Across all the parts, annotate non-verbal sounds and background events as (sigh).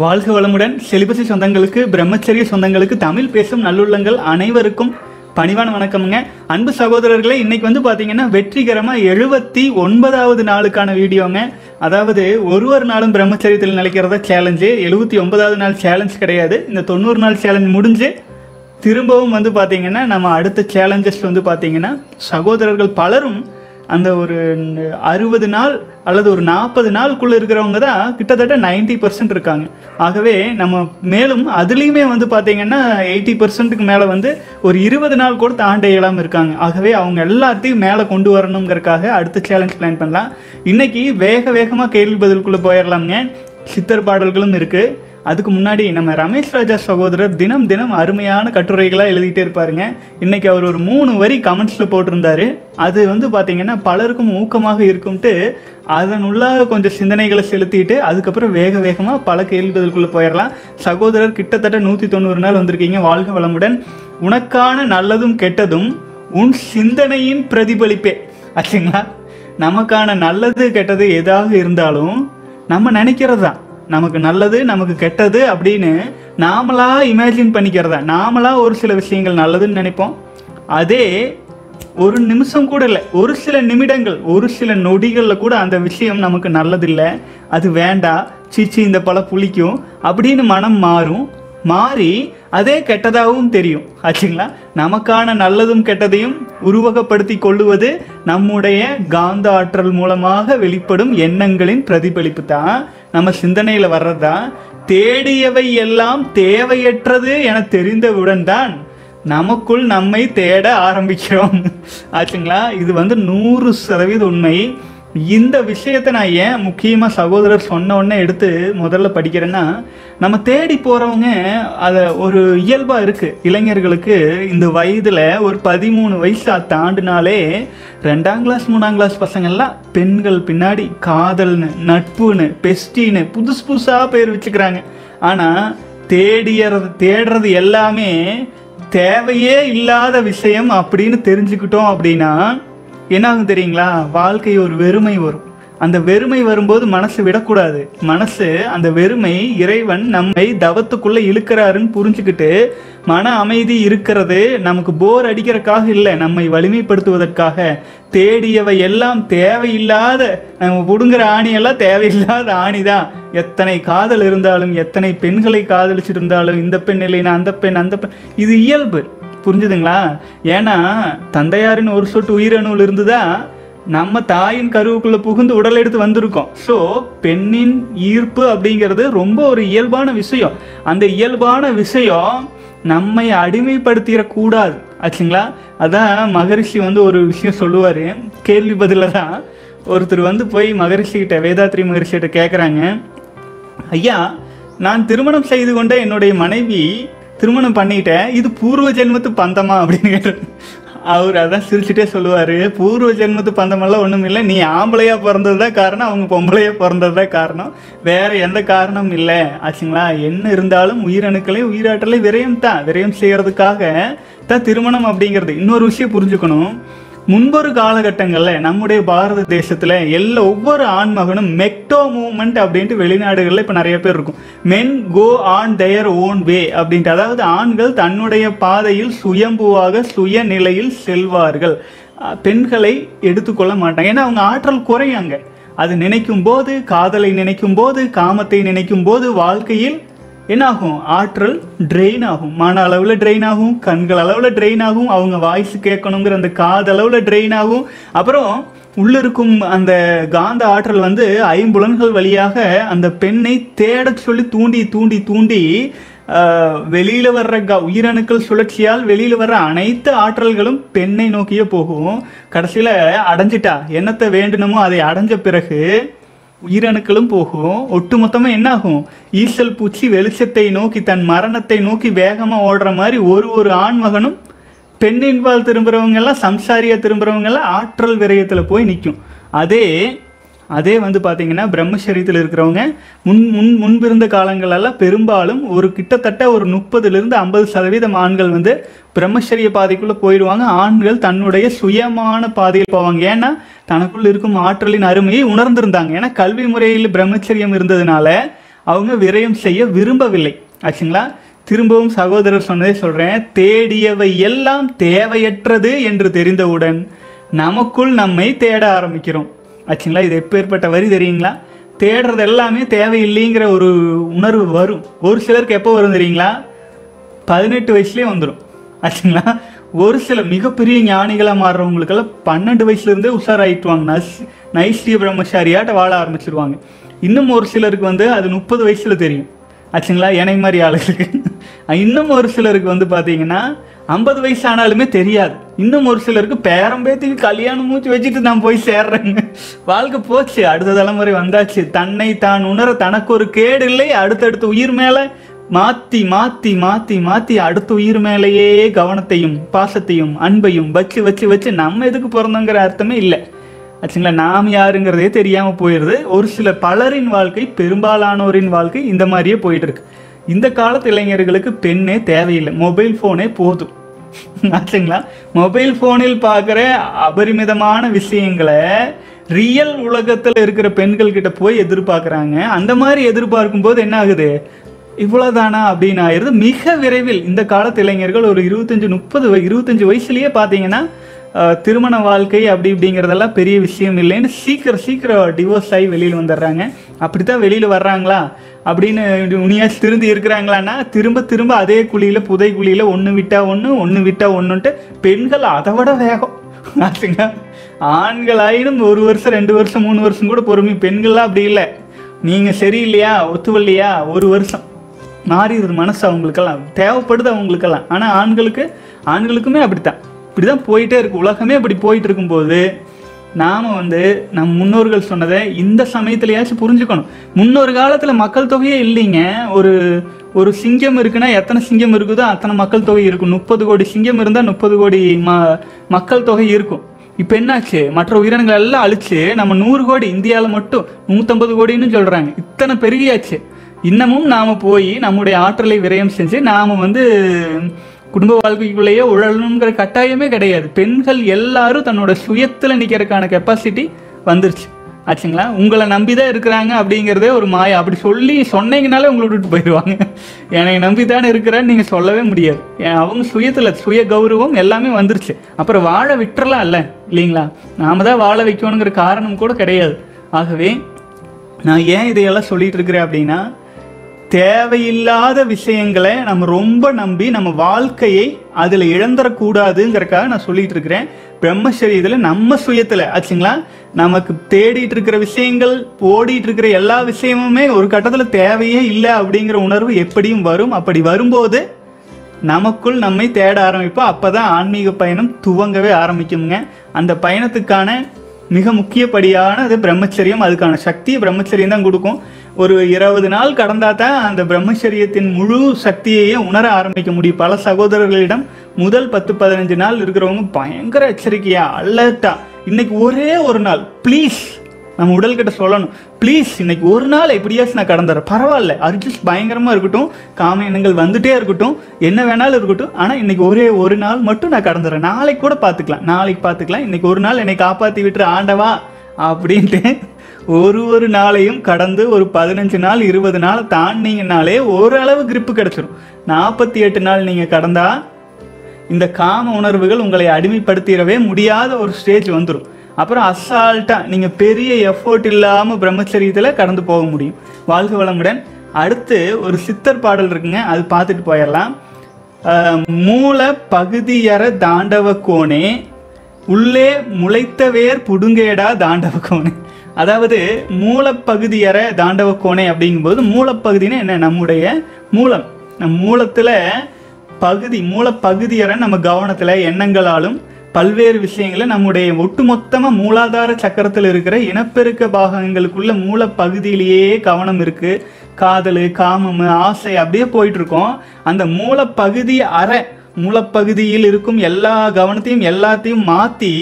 வாழ்க வளமுடன். செலிபசி சொந்தங்களுக்கு பிரம்மச்சரிய சொந்தங்களுக்கு தமிழ் பேசும் நல்லுள்ளங்கள் அனைவருக்கும் பணிவான வணக்கம்ங்க. அன்பு சகோதரர்களே இன்னைக்கு வந்து பார்த்தீங்கன்னா வெற்றிகரமாக எழுபத்தி ஒன்பதாவது நாளுக்கான வீடியோங்க. அதாவது ஒரு ஒரு நாளும் பிரம்மச்சரியத்தில் நினைக்கிறத சேலஞ்சு எழுபத்தி ஒன்பதாவது நாள் சேலஞ்ச் கிடையாது. இந்த தொண்ணூறு நாள் சேலஞ்ச் முடிஞ்சு திரும்பவும் வந்து பார்த்தீங்கன்னா நம்ம அடுத்த சேலஞ்சஸ் வந்து பார்த்தீங்கன்னா சகோதரர்கள் பலரும் அந்த ஒரு அறுபது நாள் அல்லது ஒரு நாற்பது நாளுக்குள்ளே இருக்கிறவங்க தான் கிட்டத்தட்ட 90% பர்சன்ட் இருக்காங்க. ஆகவே நம்ம மேலும் அதுலேயுமே வந்து பார்த்தீங்கன்னா எயிட்டி பர்சன்ட்டுக்கு மேலே வந்து ஒரு இருபது நாள் கூட தாண்ட இயலாமல் இருக்காங்க. ஆகவே அவங்க எல்லாத்தையும் மேலே கொண்டு வரணுங்கிறக்காக அடுத்த சேலஞ்ச் பிளான் பண்ணலாம். இன்றைக்கி வேக வேகமாக கேள்வி பதிலுக்குள்ளே போயிடலாம்ங்க சித்தர் பாடல்களும் இருக்குது அதுக்கு முன்னாடி நம்ம ரமேஷ் ராஜா சகோதரர் தினம் தினம் அருமையான கட்டுரைகளாக எழுதிட்டே இருப்பாருங்க. இன்னைக்கு அவர் ஒரு மூணு வரி கமெண்ட்ஸில் போட்டிருந்தாரு. அது வந்து பார்த்தீங்கன்னா பலருக்கும் ஊக்கமாக இருக்கும்ட்டு அதன் உள்ளாக கொஞ்சம் சிந்தனைகளை செலுத்திட்டு அதுக்கப்புறம் வேக வேகமாக பல கேள்விகளுக்குள்ளே போயிடலாம் சகோதரர் கிட்டத்தட்ட நூற்றி தொண்ணூறு நாள் வந்திருக்கீங்க. வாழ்க வளமுடன். உனக்கான நல்லதும் கெட்டதும் உன் சிந்தனையின் பிரதிபலிப்பே. ஆச்சுங்களா? நமக்கான நல்லது கெட்டது எதாக இருந்தாலும் நம்ம நினைக்கிறது தான் நமக்கு நல்லது நமக்கு கெட்டது அப்படின்னு நாமளா இமேஜின் பண்ணிக்கிறதா நாமளா ஒரு சில விஷயங்கள் நல்லதுன்னு நினைப்போம். அதே ஒரு நிமிஷம் கூட இல்லை ஒரு சில நிமிடங்கள் ஒரு சில நொடிகளில் கூட அந்த விஷயம் நமக்கு நல்லதில்லை அது வேண்டாம் சீச்சி இந்த பழம் புளிக்கும் அப்படின்னு மனம் மாறும். மாறி அதே கெட்டதாகவும் தெரியும். ஆச்சுங்களா? நமக்கான நல்லதும் கெட்டதையும் உருவகப்படுத்தி கொள்ளுவது நம்முடைய காந்த ஆற்றல் மூலமாக வெளிப்படும் எண்ணங்களின் பிரதிபலிப்பு தான். நம்ம சிந்தனையில் வர்றது தான். தேடியவை எல்லாம் தேவையற்றது என தெரிந்தவுடன் தான் நமக்குள் நம்மை தேட ஆரம்பிக்கிறோம். ஆச்சுங்களா? இது வந்து நூறு சதவீத உண்மை. இந்த விஷயத்தை நான் ஏன் முக்கியமாக சகோதரர் சொன்ன உடனே எடுத்து முதல்ல படிக்கிறேன்னா நம்ம தேடி போகிறவங்க அதை ஒரு இயல்பாக இருக்குது இளைஞர்களுக்கு இந்த வயதில் ஒரு பதிமூணு வயசு தாண்டினாலே ரெண்டாம் கிளாஸ் மூணாம் கிளாஸ் பசங்கள்லாம் பெண்கள் பின்னாடி காதல்னு நட்புன்னு பெஸ்டின்னு புதுசு புதுசாக பேர் வச்சுக்கிறாங்க. ஆனால் தேடியறது தேடுறது எல்லாமே தேவையே இல்லாத விஷயம் அப்படின்னு தெரிஞ்சுக்கிட்டோம் அப்படின்னா என்ன ஆகும் தெரியுங்களா? வாழ்க்கை ஒரு வெறுமை வரும். அந்த வெறுமை வரும்போது மனசு விடக்கூடாது. மனசு அந்த வெறுமை இறைவன் நம்மை தவத்துக்குள்ள இழுக்கிறாருன்னு புரிஞ்சுக்கிட்டு மன அமைதி இருக்கிறது நமக்கு போர் அடிக்கிறதுக்காக இல்லை. நம்மை வலிமைப்படுத்துவதற்காக. தேடியவை எல்லாம் தேவையில்லாத நம்ம புடுங்குற ஆணியெல்லாம் தேவையில்லாத ஆணி தான் எத்தனை காதல் இருந்தாலும் எத்தனை பெண்களை காதலிச்சிருந்தாலும் இருந்தாலும் இந்த பெண் இல்லைன்னா அந்த பெண் அந்த பெண். இது இயல்பு. புரிஞ்சுதுங்களா? ஏன்னா தந்தையாரின் ஒரு சொட்டு உயிரணுவில் இருந்துதா நம்ம தாயின் கருவுக்குள்ளே புகுந்து உடல் எடுத்து வந்திருக்கோம். ஸோ பெண்ணின் ஈர்ப்பு அப்படிங்கிறது ரொம்ப ஒரு இயல்பான விஷயம். அந்த இயல்பான விஷயம் நம்மை அடிமைப்படுத்திடக்கூடாது ஆச்சுங்களா? அதான் மகரிஷி வந்து ஒரு விஷயம் சொல்லுவார். கேள்வி பதில தான் ஒருத்தர் வந்து போய் மகரிஷிகிட்ட வேதாத்ரி மகரிஷிகிட்ட கேட்குறாங்க ஐயா நான் திருமணம் செய்து கொண்ட என்னுடைய மனைவி திருமணம் பண்ணிட்டேன். இது பூர்வ ஜென்மத்து பந்தமா அப்படின்னு கேட்டேன். அவர் அதான் சிரிச்சுட்டே சொல்லுவார். பூர்வ ஜென்மத்து பந்தமெல்லாம் ஒன்றும் இல்லை. நீ ஆம்பளையாக பிறந்தது தான் காரணம் அவங்க பொம்பளையாக பிறந்தது தான் காரணம். வேறு எந்த காரணமும் இல்லை. ஆச்சுங்களா? என்ன இருந்தாலும் உயிரணுக்களை உயிராற்றலை விரயம் தான் விரயம் செய்கிறதுக்காக தான் திருமணம் அப்படிங்கிறது. இன்னொரு விஷயம் புரிஞ்சுக்கணும். முன்பொரு காலகட்டங்களில் நம்முடைய பாரத தேசத்தில் எல்லா ஒவ்வொரு ஆண்மகனும் மெக்டோ மூவ்மெண்ட் அப்படின்ட்டு வெளிநாடுகளில் இப்போ நிறைய பேர் இருக்கும். Men go on their own way அப்படின்ட்டு. அதாவது ஆண்கள் தன்னுடைய பாதையில் சுயம்புவாக சுய நிலையில் செல்வார்கள் பெண்களை எடுத்துக்கொள்ள மாட்டாங்க. ஏன்னா அவங்க ஆற்றல் குறையாங்க அது நினைக்கும் போது காதலை நினைக்கும் போது காமத்தை நினைக்கும் போது வாழ்க்கையில் என்னாகும்? ஆற்றல் ட்ரெயின் ஆகும். மன அளவில் ட்ரெயின் ஆகும் கண்கள் அளவில் ட்ரெயின் ஆகும் அவங்க வாய்ஸ் கேட்கணுங்கிற அந்த காதளவில் ட்ரெயின் ஆகும். அப்புறம் உள்ளே இருக்கும் அந்த காந்த ஆற்றல் வந்து ஐம்புலன்கள் வழியாக அந்த பெண்ணை தேட சொல்லி தூண்டி தூண்டி தூண்டி வெளியில் வர்ற க உயிரணுக்கள் சுழற்சியால் வெளியில் வர்ற அனைத்து ஆற்றல்களும் பெண்ணை நோக்கியே போகும். கடைசியில் அடைஞ்சிட்டா. என்னத்தை வேண்டணுமோ அதை அடைஞ்ச பிறகு உயிரணுக்களும் போகும். ஒட்டுமொத்தமாக என்னாகும்? ஈசல் பூச்சி வெளிச்சத்தை நோக்கி தன் மரணத்தை நோக்கி வேகமாக ஓடுற மாதிரி ஒரு ஒரு ஆண்மகனும் பெண்ணின்பால் திரும்புகிறவங்கெல்லாம் சம்சாரியாக திரும்புகிறவங்கெல்லாம் எல்லாம் ஆற்றல் விரயத்தில் போய் நிற்கும் அதே அதே வந்து பார்த்தீங்கன்னா பிரம்மச்சரியத்தில் இருக்கிறவங்க முன் முன் முன்பிருந்த காலங்களெல்லாம் பெரும்பாலும் ஒரு கிட்டத்தட்ட ஒரு முப்பதுலேருந்து ஐம்பது சதவீதம் ஆண்கள் வந்து பிரம்மச்சரிய பாதைக்குள்ளே போயிடுவாங்க. ஆண்கள் தன்னுடைய சுயமான பாதையில் போவாங்க. ஏன்னா தனக்குள்ள இருக்கும் ஆற்றலின் அருமையை உணர்ந்திருந்தாங்க. ஏன்னா கல்வி முறையில் பிரம்மச்சரியம் இருந்ததுனால அவங்க விரயம் செய்ய விரும்பவில்லை. ஆச்சுங்களா? திரும்பவும் சகோதரர் சொன்னதே சொல்கிறேன் தேடியவை எல்லாம் தேவையற்றது என்று தெரிந்தவுடன் நமக்குள் நம்மை தேட ஆரம்பிக்கிறோம். ஆச்சுங்களா? இது எப்பேற்பட்ட வரி தெரியுங்களா? தேடுறது எல்லாமே தேவையில்லைங்கிற ஒரு உணர்வு வரும். ஒரு சிலருக்கு எப்போ வரும் தெரியுங்களா? பதினெட்டு வயசுலேயே வந்துடும் ஆச்சுங்களா? ஒரு சில மிகப்பெரிய ஞானிகளாக மாறுறவங்களுக்கெல்லாம் பன்னெண்டு வயசுலேருந்தே உஷாராயிட்டுவாங்க. நஸ் நைஸ்ரீ பிரம்மச்சாரியாட்ட வாழ ஆரம்பிச்சிருவாங்க. இன்னும் ஒரு சிலருக்கு வந்து அது முப்பது வயசில் தெரியும். ஆச்சுங்களா? என்னை மாதிரி ஆளுகளுக்கு. இன்னும் ஒரு சிலருக்கு வந்து பார்த்தீங்கன்னா ஐம்பது வயசு ஆனாலுமே தெரியாது. இன்னும் ஒரு சிலருக்கு பேரம்பேத்துக்கு கல்யாணம் மூச்சு வச்சுட்டு நான் போய் சேர்றேங்க. வாழ்க்கை போச்சு. அடுத்த தலைமுறை வந்தாச்சு. தன்னை தான் உணர தனக்கு ஒரு கேடு இல்லை. அடுத்தடுத்த உயிர் மேலே மாத்தி மாத்தி மாத்தி மாத்தி அடுத்த உயிர் மேலேயே கவனத்தையும் பாசத்தையும் அன்பையும் வச்சு வச்சு வச்சு நம்ம எதுக்கு பிறந்தோங்கிற அர்த்தமே இல்லை. ஆச்சுங்களா? நாம் யாருங்கிறதே தெரியாமல் போயிடுது ஒரு சில பலரின் வாழ்க்கை பெரும்பாலானோரின் வாழ்க்கை இந்த மாதிரியே போயிட்டு இருக்கு. இந்த காலத்து இளைஞர்களுக்கு பெண்ணே தேவையில்லை. மொபைல் ஃபோனே போதும். (laughs) ஆச்சுங்களா? மொபைல் ஃபோனில் பார்க்குற அபரிமிதமான விஷயங்களை ரியல் உலகத்தில் இருக்கிற பெண்கள் கிட்ட போய் எதிர்பார்க்குறாங்க. அந்த மாதிரி எதிர்பார்க்கும் போது என்ன ஆகுது? இவ்வளோதானா அப்படின்னு ஆயிருது மிக விரைவில் இந்த காலத்து இளைஞர்கள் ஒரு இருபத்தஞ்சி முப்பது இருபத்தஞ்சி வயசுலேயே பார்த்தீங்கன்னா திருமண வாழ்க்கை அப்படி இப்படிங்கிறதெல்லாம் பெரிய விஷயம் இல்லைன்னு சீக்கிரம் சீக்கிரம் டிவோர்ஸ் ஆகி வெளியில் வந்துடுறாங்க. அப்படி தான் வெளியில் வர்றாங்களா? அப்படின்னு உனியாச்சு திருந்தி இருக்கிறாங்களான்னா திரும்ப திரும்ப அதே குழியில் புதை குழியில் ஒன்று விட்டால் ஒன்று ஒன்று விட்டால் ஒன்றுன்ட்டு பெண்கள் அதை விட வேகம். ஆச்சுங்க ஆண்களாயினும் ஒரு வருஷம் ரெண்டு வருஷம் மூணு வருஷம் கூட பொறுமை. பெண்கள்லாம் அப்படி இல்லை. நீங்கள் சரியில்லையா? ஒத்துவல்லையா? ஒரு வருஷம். மாறிடுது மனசு அவங்களுக்கெல்லாம் தேவைப்படுது அவங்களுக்கெல்லாம். ஆனால் ஆண்களுக்கு ஆண்களுக்குமே அப்படித்தான். இப்படி தான் போயிட்டே இருக்கு. உலகமே இப்படி போயிட்டு இருக்கும்போது நாம் வந்து நம் முன்னோர்கள் சொன்னதை இந்த சமயத்துலயாச்சும் புரிஞ்சுக்கணும். முன்னொரு காலத்தில் மக்கள் தொகையே இல்லைங்க. ஒரு ஒரு சிங்கம் இருக்குன்னா எத்தனை சிங்கம் இருக்குதோ அத்தனை மக்கள் தொகை இருக்கும். முப்பது கோடி சிங்கம் இருந்தால் முப்பது கோடி ம மக்கள் தொகை இருக்கும். இப்போ என்னாச்சு? மற்ற உயிரினங்கள் எல்லாம் அழிச்சு நம்ம நூறு கோடி இந்தியாவில் மட்டும் நூற்றம்பது கோடின்னு சொல்கிறாங்க இத்தனை பெருகியாச்சு. இன்னமும் நாம் போய் நம்முடைய ஆற்றலை விரயம் செஞ்சு நாம் வந்து குடும்ப வாழ்க்கைக்குள்ளேயே உழலணுங்கிற கட்டாயமே கிடையாது. பெண்கள் எல்லாரும் தன்னோட சுயத்தில் நிற்கிறதுக்கான கெப்பாசிட்டி வந்துருச்சு. ஆச்சுங்களா? உங்களை நம்பி தான் இருக்கிறாங்க அப்படிங்கிறதே ஒரு மாயா. அப்படி சொல்லி சொன்னீங்கனாலே உங்களை விட்டுட்டு போயிடுவாங்க. என்னை நம்பி தானே இருக்கிறேன்னு நீங்கள் சொல்லவே முடியாது. ஏன் அவங்க சுயத்தில் சுய கௌரவம் எல்லாமே வந்துருச்சு. அப்புறம் வாழ விட்டுறலாம் இல்லை இல்லைங்களா? நாம தான் வாழ வைக்கணுங்கிற காரணம் கூட கிடையாது. ஆகவே நான் ஏன் இதையெல்லாம் சொல்லிட்டு இருக்கிறேன் அப்படின்னா தேவையில்லாத விஷயங்களை நம்ம ரொம்ப நம்பி நம்ம வாழ்க்கையை அதில் இழந்துடக்கூடாதுங்கிறக்காக நான் சொல்லிட்டு இருக்கிறேன். பிரம்மச்சரியத்தில் நம்ம சுயத்தில் ஆச்சுங்களா? நமக்கு தேடிட்டு இருக்கிற விஷயங்கள் ஓடிட்டு இருக்கிற எல்லா விஷயமுமே ஒரு கட்டத்தில் தேவையே இல்லை அப்படிங்கிற உணர்வு எப்படியும் வரும். அப்படி வரும்போது நமக்குள் நம்மை தேட ஆரம்பிப்போம். அப்போ தான் ஆன்மீக பயணம் துவங்கவே ஆரம்பிக்குங்க அந்த பயணத்துக்கான மிக முக்கியப்படியானது பிரம்மச்சரியம். அதுக்கான சக்தி பிரம்மச்சரியம் தான் கொடுக்கும். ஒரு இருபது நாள் கடந்தா தான் அந்த பிரம்மச்சரியத்தின் முழு சக்தியையே உணர ஆரம்பிக்க முடியும். பல சகோதரர்களிடம் முதல் பத்து பதினஞ்சு நாள் இருக்கிறவங்க பயங்கர எச்சரிக்கையா அலர்ட்டா. இன்னைக்கு ஒரே ஒரு நாள். ப்ளீஸ் நம்ம உடல்கிட்ட சொல்லணும். ப்ளீஸ் இன்னைக்கு ஒரு நாள் எப்படியாச்சும் நான் கடந்துறேன். பரவாயில்ல. அட்ஜஸ்ட் பயங்கரமாக இருக்கட்டும். காம எண்ணங்கள் வந்துட்டே இருக்கட்டும். என்ன வேணாலும் இருக்கட்டும். ஆனால் இன்னைக்கு ஒரே ஒரு நாள் மட்டும் நான் கடந்துறேன். நாளைக்கு கூட பார்த்துக்கலாம். நாளைக்கு பார்த்துக்கலாம். இன்னைக்கு ஒரு நாள் என்னை காப்பாற்றி விட்டுரு ஆண்டவா அப்படின்ட்டு. ஒரு ஒரு நாளையும் கடந்து ஒரு பதினஞ்சு நாள் இருபது நாள் தாண்டிங்கனாலே ஓரளவு கிரிப்பு கிடச்சிடும் நாற்பத்தி எட்டு நாள் நீங்கள் கடந்தால் இந்த காம உணர்வுகள் உங்களை அடிமைப்படுத்திடவே முடியாத ஒரு ஸ்டேஜ் வந்துடும் அப்புறம் அசால்ட்டாக நீங்கள் பெரிய எஃபோர்ட் இல்லாமல் பிரம்மச்சரியத்தில் கடந்து போக முடியும். வாழ்க வளமுடன். அடுத்து ஒரு சித்தர் பாடல் இருக்குங்க அது பார்த்துட்டு போயிடலாம். மூல பகுதியற தாண்டவ கோணே உள்ளே முளைத்த வேர் புடுங்கேடா தாண்டவ கோணே. அதாவது மூலப்பகுதியற தாண்டவ கோணை அப்படிங்கும்போது மூலப்பகுதினா என்ன? நம்முடைய மூலம். நம் மூலத்தில் பகுதி மூலப்பகுதியற நம்ம கவனத்தில் எண்ணங்களாலும் பல்வேறு விஷயங்களை நம்முடைய ஒட்டுமொத்தமாக மூலாதார சக்கரத்தில் இருக்கிற இனப்பெருக்க பாகங்களுக்குள்ள மூலப்பகுதியிலேயே கவனம் இருக்குது காதல் காமம் ஆசை அப்படியே போயிட்டுருக்கோம். அந்த மூலப்பகுதி அறை மூலப்பகுதியில் இருக்கும் எல்லா கவனத்தையும் எல்லாத்தையும் மாற்றி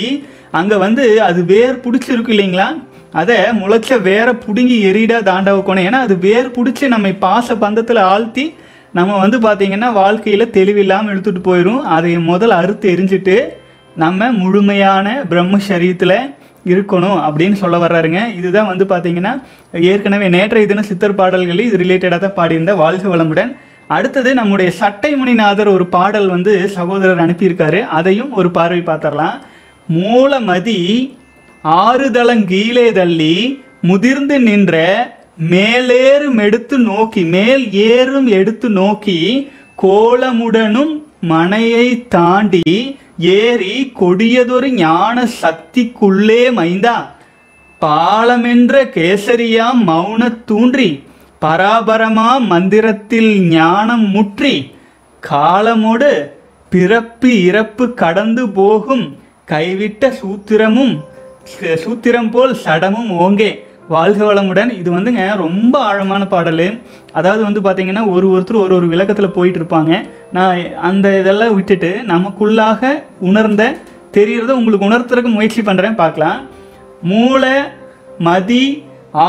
அங்கே வந்து அது வேர் பிடிச்சிருக்கு இல்லைங்களா? அதை முளைச்ச வேற பிடுங்கி எரிடா தாண்டவ கோணம் ஏன்னா அது வேர் பிடிச்சி நம்மை பாச பந்தத்தில் ஆழ்த்தி நம்ம வந்து பார்த்திங்கன்னா வாழ்க்கையில் தெளிவில்லாமல் இழுத்துட்டு போயிடும் அதை முதல் அறுத்து எரிஞ்சிட்டு நம்ம முழுமையான பிரம்மசரியத்தில் இருக்கணும் அப்படின்னு சொல்ல வர்றாருங்க. இதுதான் வந்து பார்த்தீங்கன்னா ஏற்கனவே நேற்றைய தின சித்தர் பாடல்களில் இது ரிலேட்டடாக தான் பாடியிருந்த வாழ்க வளமுடன். அடுத்தது நம்முடைய சட்டை முனிநாதர் ஒரு பாடல் வந்து சகோதரர் அனுப்பியிருக்காரு. அதையும் ஒரு பார்வை பார்த்துடலாம். மூலமதி ஆறுதளங்கீழே தள்ளி முதிர்ந்து நின்ற மேலேறும் எடுத்து நோக்கி மேல் ஏறும் எடுத்து நோக்கி கோலமுடனும் மனையை தாண்டி ஏறி கொடியதொரு ஞான சக்திக்குள்ளே மைந்தா பாலமென்ற கேசரியாம் மௌனத் தூன்றி பராபரமா மந்திரத்தில் ஞானம் முற்றி காலமோடு பிறப்பு இறப்பு கடந்து போகும் கைவிட்ட சூத்திரமும் சூத்திரம் போல் சடமும் ஓங்கே. வாழ்க வளமுடன். இது வந்துங்க ரொம்ப ஆழமான பாடல். அதாவது வந்து பார்த்திங்கன்னா ஒரு ஒருத்தர் ஒரு ஒரு விளக்கத்தில் போயிட்டு இருப்பாங்க நான் அந்த இதெல்லாம் விட்டுட்டு நமக்குள்ளாக உணர்ந்த தெரிகிறத உங்களுக்கு உணர்த்துறதுக்கு முயற்சி பண்ணுறேன் பார்க்கலாம் மூளை மதி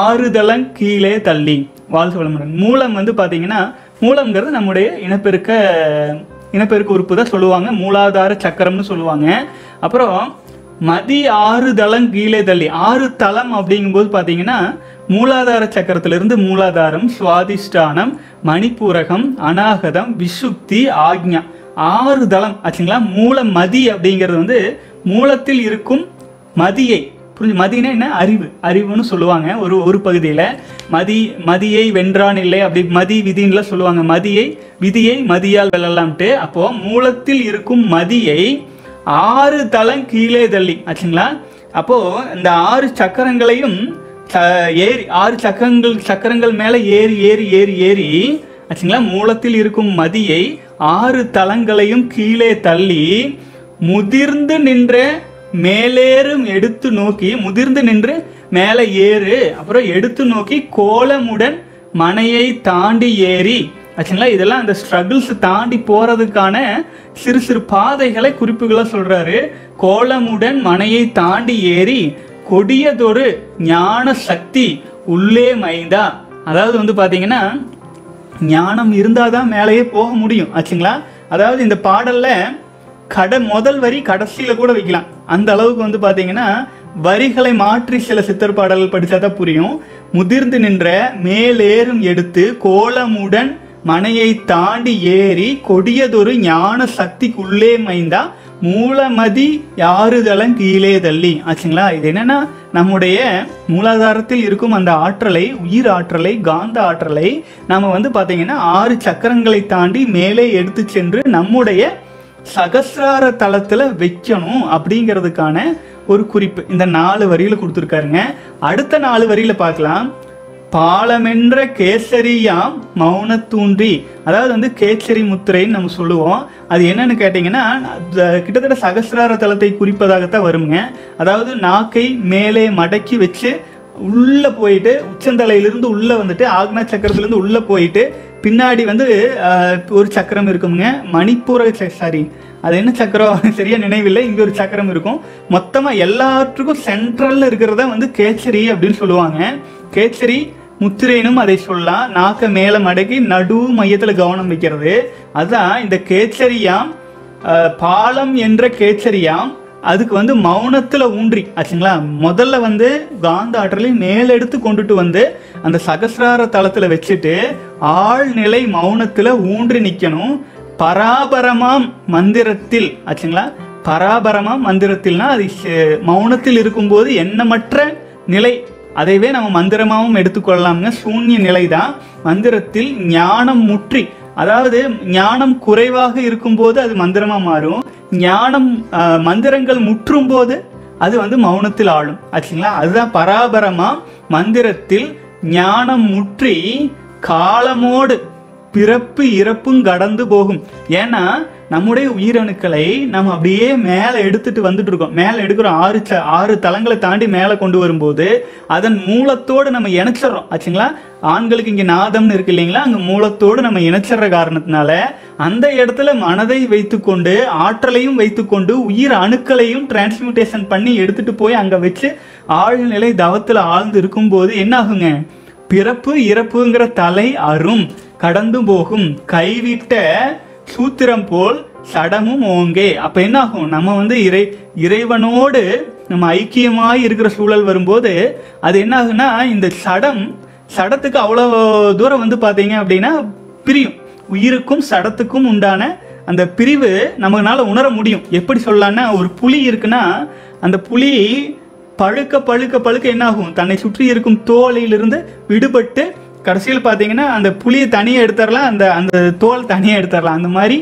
ஆறுதலம் கீழே தள்ளி. வாழ்க வளமுடன். மூலம் வந்து பார்த்திங்கன்னா மூலம்ங்கிறது நம்முடைய இனப்பெருக்க இனப்பெருக்க உறுப்பு தான் சொல்லுவாங்க. மூலாதார சக்கரம்னு சொல்லுவாங்க. அப்புறம் மதி ஆறு தளம் கீழே தள்ளி ஆறு தளம் அப்படிங்கும்போது பார்த்தீங்கன்னா மூலாதார சக்கரத்திலிருந்து மூலாதாரம் சுவாதிஷ்டானம் மணிப்பூரகம் அநாகதம் விசுப்தி ஆக்ஞா. ஆறு தளம் ஆச்சுங்களா? மூல மதி அப்படிங்கிறது வந்து மூலத்தில் இருக்கும் மதியை. புரிஞ்சு மதினா என்ன? அறிவு. அறிவுன்னு சொல்லுவாங்க ஒரு ஒரு பகுதியில். மதி மதியை வென்றான் இல்லை அப்படி மதி விதின்லாம் சொல்லுவாங்க. மதியை விதியை மதியால் வெல்லலாம்ட்டு. அப்போது மூலத்தில் இருக்கும் மதியை ஆறு தளம் கீழே தள்ளி. ஆச்சுங்களா? அப்போ இந்த ஆறு சக்கரங்களையும் ச- ஏறி ஆறு சக்கரங்கள் சக்கரங்கள் மேலே ஏறி ஏறி ஏறி ஏறி ஆச்சுங்களா? மூலத்தில் இருக்கும் மதியை ஆறு தளங்களையும் கீழே தள்ளி முதிர்ந்து நின்ற மேலேறும் எடுத்து நோக்கி முதிர்ந்து நின்று மேலே ஏறு அப்புறம் எடுத்து நோக்கி கோலமுடன் மனையை தாண்டி ஏறி ஆச்சுங்களா? இதெல்லாம் அந்த ஸ்ட்ரகிள்ஸ் தாண்டி போகிறதுக்கான சிறு சிறு பாதைகளை குறிப்புகளாக சொல்கிறாரு கோலமுடன் மனையை தாண்டி ஏறி கொடியதொரு ஞான சக்தி உள்ளே மைந்தா அதாவது வந்து பார்த்தீங்கன்னா ஞானம் இருந்தால் தான் மேலேயே போக முடியும். ஆச்சுங்களா? அதாவது இந்த பாடலில் கடை முதல் வரி கடைசியில் கூட வைக்கலாம். அந்த அளவுக்கு வந்து பார்த்தீங்கன்னா வரிகளை மாற்றி சில சித்தர் பாடல்கள் படித்தா தான் புரியும். முதிர்ந்து நின்ற மேலேறும் எடுத்து கோலமுடன் மனையை தாண்டி ஏறி கொடியதொரு ஞான சக்திக்குள்ளே மைந்தா மூலமதி யாறுதளம் கீழே தள்ளி. ஆச்சுங்களா? இது என்னன்னா நம்முடைய மூலாதாரத்தில் இருக்கும் அந்த ஆற்றலை உயிர் ஆற்றலை காந்த ஆற்றலை நம்ம வந்து பார்த்தீங்கன்னா ஆறு சக்கரங்களை தாண்டி மேலே எடுத்து சென்று நம்முடைய சகசிரார தளத்தில் வைக்கணும் அப்படிங்கிறதுக்கான ஒரு குறிப்பு. இந்த நாலு வரியில் கொடுத்துருக்காருங்க. அடுத்த நாலு வரியில் பார்க்கலாம். பாலமென்ற கேசரியாம் மௌனத்தூன்றி அதாவது வந்து கேசரி முத்திரைன்னு நம்ம சொல்லுவோம். அது என்னன்னு கேட்டிங்கன்னா கிட்டத்தட்ட சகசிரார தலத்தை குறிப்பதாகத்தான் வருங்க. அதாவது நாக்கை மேலே மடக்கி வச்சு உள்ளே போயிட்டு உச்சந்தலையிலிருந்து உள்ளே வந்துட்டு ஆக்னா சக்கரத்திலிருந்து உள்ளே போயிட்டு பின்னாடி வந்து ஒரு சக்கரம் இருக்குங்க மணிப்பூர சாரி அது என்ன சக்கரம்? (laughs) சரியா நினைவில்லை. இங்க ஒரு சக்கரம் இருக்கும். மொத்தமா எல்லாத்துக்கும் சென்ட்ரல்ல இருக்கிறத வந்து கேச்சரி அப்படின்னு சொல்லுவாங்க. கேச்சரி முத்திரைனும் அதை சொல்லலாம். நாக்க மேல மடக்கி நடு மையத்துல கவனம் வைக்கிறது. அதான் இந்த கேச்சரியாம் பாலம் என்ற கேச்சரியாம் அதுக்கு வந்து மௌனத்துல ஊன்றி ஆச்சுங்களா? முதல்ல வந்து காந்த ஆற்றலை மேலெடுத்து கொண்டுட்டு வந்து அந்த சகசிரார தளத்துல வச்சுட்டு ஆழ்நிலை மௌனத்துல ஊன்றி நிக்கணும். பராபரமாம் மந்திரத்தில் ஆச்சுங்களா? பராபரமாம் மந்திரத்தில்னா அது மௌனத்தில் இருக்கும்போது எண்ணமற்ற நிலை. அதைவே நம்ம மந்திரமாகவும் எடுத்துக்கொள்ளலாம்ங்க. சூன்ய நிலை தான் மந்திரத்தில் ஞானம் முற்றி அதாவது ஞானம் குறைவாக இருக்கும்போது அது மந்திரமாக மாறும். ஞானம் மந்திரங்கள் முற்றும் போது அது வந்து மௌனத்தில் ஆளும் ஆச்சுங்களா? அதுதான் பராபரமாக மந்திரத்தில் ஞானம் முற்றி காலமோடு பிறப்பு இறப்பும் கடந்து போகும். ஏன்னா நம்முடைய உயிரணுக்களை நம்ம அப்படியே மேலே எடுத்துட்டு வந்துட்டு இருக்கோம். மேலே எடுக்கிறோம் ஆறு ச ஆறு தளங்களை தாண்டி மேலே கொண்டு வரும்போது அதன் மூலத்தோடு நம்ம இணைச்சிடுறோம். ஆச்சுங்களா? ஆண்களுக்கு இங்கே நாதம்னு இருக்கு இல்லைங்களா? அங்கே மூலத்தோடு நம்ம இணைச்சிடுற காரணத்தினால அந்த இடத்துல மனதை வைத்துக்கொண்டு ஆற்றலையும் வைத்துக்கொண்டு உயிர் அணுக்களையும் டிரான்ஸ்மியூட்டேஷன் பண்ணி எடுத்துட்டு போய் அங்கே வச்சு ஆழ்நிலை தவத்தில் ஆழ்ந்து இருக்கும்போது என்ன ஆகுங்க பிறப்பு இறப்புங்கிற தலை அரும். கடந்து போகும் கைவிட்ட சூத்திரம் போல் சடமும் ஓங்கே. அப்ப என்ன ஆகும் நம்ம வந்து இறை இறைவனோடு நம்ம ஐக்கியமாய் இருக்கிற சூழல் வரும்போது அது என்ன ஆகுன்னா இந்த சடம் சடத்துக்கு அவ்வளோ தூரம் வந்து பார்த்தீங்க அப்படின்னா பிரியும். உயிருக்கும் சடத்துக்கும் உண்டான அந்த பிரிவு நம்மளால உணர முடியும். எப்படி சொல்லலாம்னா ஒரு புலி இருக்குன்னா அந்த புலி பழுக்க பழுக்க பழுக்க என்ன ஆகும் தன்னை சுற்றி இருக்கும் தோலையிலிருந்து விடுபட்டு கடைசியில் பார்த்தீங்கன்னா அந்த புளியை தனியாக எடுத்துடலாம் அந்த அந்த தோல் தனியாக எடுத்துடலாம் அந்த மாதிரி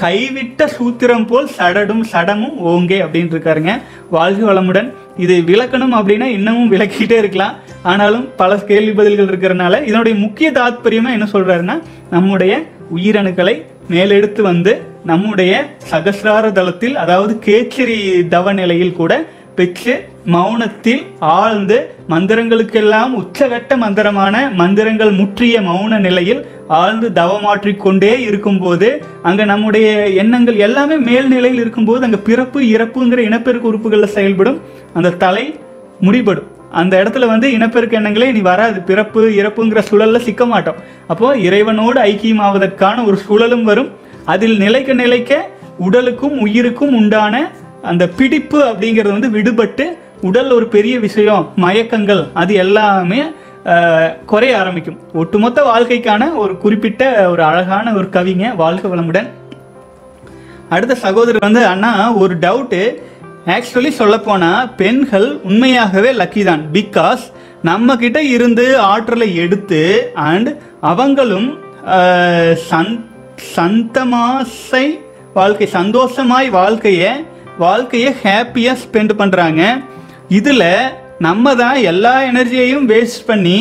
கைவிட்ட சூத்திரம் போல் சடடும் சடமும் ஓங்கே அப்படின்னு இருக்காருங்க. வாழ்க வளமுடன். இதை விளக்கணும் அப்படின்னா இன்னமும் விளக்கிட்டே இருக்கலாம். ஆனாலும் பல கேள்வி பதில்கள் இருக்கிறனால இதனுடைய முக்கிய தாத்பரியமாக என்ன சொல்கிறாருன்னா நம்முடைய உயிரணுக்களை மேலெடுத்து வந்து நம்முடைய சகசிரார தளத்தில் அதாவது கேச்சரி தவ நிலையில் கூட பெற்று மௌனத்தில் ஆழ்ந்து மந்திரங்களுக்கெல்லாம் உச்சகட்ட மந்திரமான மந்திரங்கள் முற்றிய மௌன நிலையில் ஆழ்ந்து தவமாற்றிக்கொண்டே இருக்கும்போது அங்க நம்முடைய எண்ணங்கள் எல்லாமே மேல்நிலையில் இருக்கும்போது அங்க பிறப்பு இறப்புங்கிற இனப்பெருக்க உறுப்புகளில் செயல்படும். அந்த தலை முடிபடும். அந்த இடத்துல வந்து இனப்பெருக்க எண்ணங்களே இனி வராது. பிறப்பு இறப்புங்கிற சுழலில் சிக்க மாட்டோம். அப்போ இறைவனோடு ஐக்கியமாவதற்கான ஒரு சுழலும் வரும். அதில் நிலைக்க நிலைக்க உடலுக்கும் உயிருக்கும் உண்டான அந்த பிடிப்பு அப்படிங்கிறது வந்து விடுபட்டு உடல் ஒரு பெரிய விஷயம் மயக்கங்கள் அது எல்லாமே குறைய ஆரம்பிக்கும். ஒட்டுமொத்த வாழ்க்கைக்கான ஒரு குறிப்பிட்ட ஒரு அழகான ஒரு கவிங்க வாழ்க வளமுடன். அடுத்த சகோதரர் வந்து அண்ணா ஒரு டவுட்டு ஆக்சுவலி சொல்லப்போனால் பெண்கள் உண்மையாகவே லக்கி தான். பிகாஸ் நம்மக்கிட்ட இருந்து ஆற்றலை எடுத்து அண்ட் அவங்களும் சந் சந்தமாசை வாழ்க்கை சந்தோஷமாய் வாழ்க்கையை வாழ்க்கையை ஹாப்பியாக ஸ்பெண்ட் பண்ணுறாங்க இதில் நம்ம தான் எல்லா எனர்ஜியையும் வேஸ்ட் பண்ணி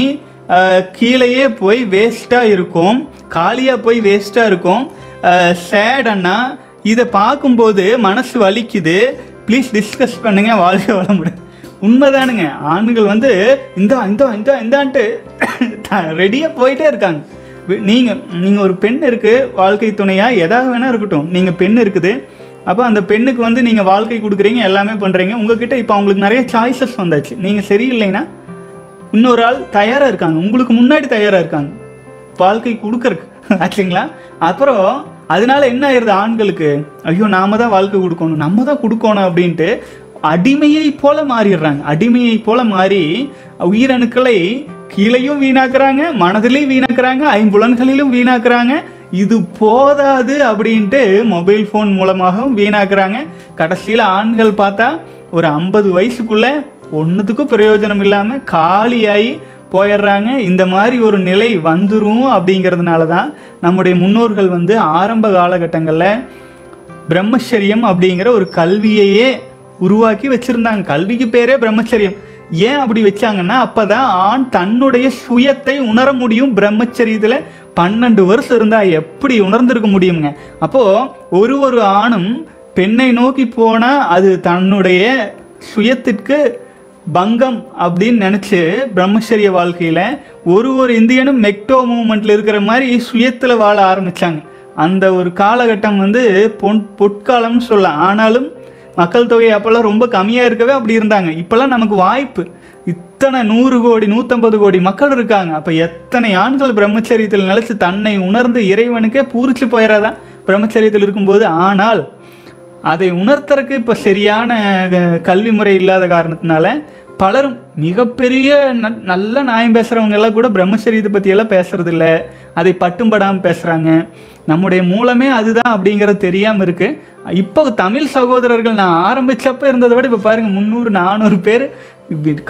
கீழேயே போய் வேஸ்ட்டாக இருக்கும். காலியாக போய் வேஸ்ட்டாக இருக்கும். சேடன்னா இதை பார்க்கும்போது மனசு வலிக்குது. ப்ளீஸ் டிஸ்கஸ் பண்ணுங்க வாழ்க்கை வளமுடன் உண்மைதானுங்க. ஆண்கள் வந்து இந்த இந்தா இந்தா இந்தான்ட்டு (coughs) ரெடியாக போயிட்டே இருக்காங்க. நீங்கள் நீங்கள் ஒரு பெண் இருக்குது வாழ்க்கை துணையாக எதாவது வேணால் இருக்கட்டும். நீங்கள் பெண் இருக்குது. அப்போ அந்த பெண்ணுக்கு வந்து நீங்கள் வாழ்க்கை கொடுக்குறீங்க எல்லாமே பண்ணுறீங்க உங்ககிட்ட இப்போ அவங்களுக்கு நிறைய சாய்ஸஸ் வந்தாச்சு. நீங்கள் சரியில்லைன்னா இன்னொரு ஆள் தயாராக இருக்காங்க. உங்களுக்கு முன்னாடி தயாராக இருக்காங்க. வாழ்க்கை கொடுக்கறக்கு (laughs) ஆச்சுங்களா? அப்புறம் அதனால என்ன ஆயிருது ஆண்களுக்கு? ஐயோ நாம தான் வாழ்க்கை கொடுக்கணும். நம்ம தான் கொடுக்கணும் அப்படின்ட்டு அடிமையை போல மாறிடுறாங்க. அடிமையை போல மாறி உயிரணுக்களை கீழையும் வீணாக்குறாங்க மனதிலையும் வீணாக்குறாங்க ஐம்புலன்களிலும் வீணாக்குறாங்க. இது போதாது அப்படின்ட்டு மொபைல் ஃபோன் மூலமாகவும் வீணாக்குறாங்க. கடைசியில் ஆண்கள் பார்த்தா ஒரு ஐம்பது வயசுக்குள்ள ஒன்றுத்துக்கும் பிரயோஜனம் இல்லாமல் காலியாகி போயிடுறாங்க. இந்த மாதிரி ஒரு நிலை வந்துடும் அப்படிங்கிறதுனால தான் நம்முடைய முன்னோர்கள் வந்து ஆரம்ப காலகட்டங்களில் பிரம்மச்சரியம் அப்படிங்கிற ஒரு கல்வியையே உருவாக்கி வச்சுருந்தாங்க. கல்விக்கு பேரே பிரம்மச்சரியம். ஏன் அப்படி வச்சாங்கன்னா அப்பதான் ஆண் தன்னுடைய சுயத்தை உணர முடியும். பிரம்மச்சரியத்துல பன்னெண்டு வருஷம் இருந்தா எப்படி உணர்ந்திருக்க முடியுங்க அப்போ ஒரு ஒரு ஆணும் பெண்ணை நோக்கி போனா அது தன்னுடைய சுயத்திற்கு பங்கம் அப்படின்னு நினச்சி பிரம்மச்சரிய வாழ்க்கையில் ஒரு ஒரு இந்தியனும் மெக்டோ மூமெண்ட்டில் இருக்கிற மாதிரி சுயத்தில் வாழ ஆரம்பிச்சாங்க. அந்த ஒரு காலகட்டம் வந்து பொன் பொற்காலம்னு சொல்லலாம். ஆனாலும் மக்கள் தொகை அப்போல்லாம் ரொம்ப கம்மியாக இருக்கவே அப்படி இருந்தாங்க. இப்போல்லாம் நமக்கு வாய்ப்பு. இத்தனை நூறு கோடி நூற்றம்பது கோடி மக்கள் இருக்காங்க. அப்போ எத்தனை ஆண்கள் பிரம்மச்சரியத்தில் நிலைச்சு தன்னை உணர்ந்து இறைவனுக்கே பூரிச்சு போயிடாதான் பிரம்மச்சரியத்தில் இருக்கும்போது. ஆனால் அதை உணர்த்தறக்கு இப்போ சரியான கல்வி முறை இல்லாத காரணத்தினால பலரும் மிகப்பெரிய ந- நல்ல நியாயம் பேசுகிறவங்க எல்லாம் கூட பிரம்மச்சரியத்தை பற்றியெல்லாம் எல்லாம் பேசுறது இல்ல அதை பட்டும்படாமல் பேசுகிறாங்க நம்முடைய மூலமே அதுதான் அப்படிங்கிறது தெரியாமல் இருக்கு. இப்போ தமிழ் சகோதரர்கள் நான் ஆரம்பிச்சப்ப இருந்ததை விட இப்போ பாருங்கள் முந்நூறு நானூறு பேர்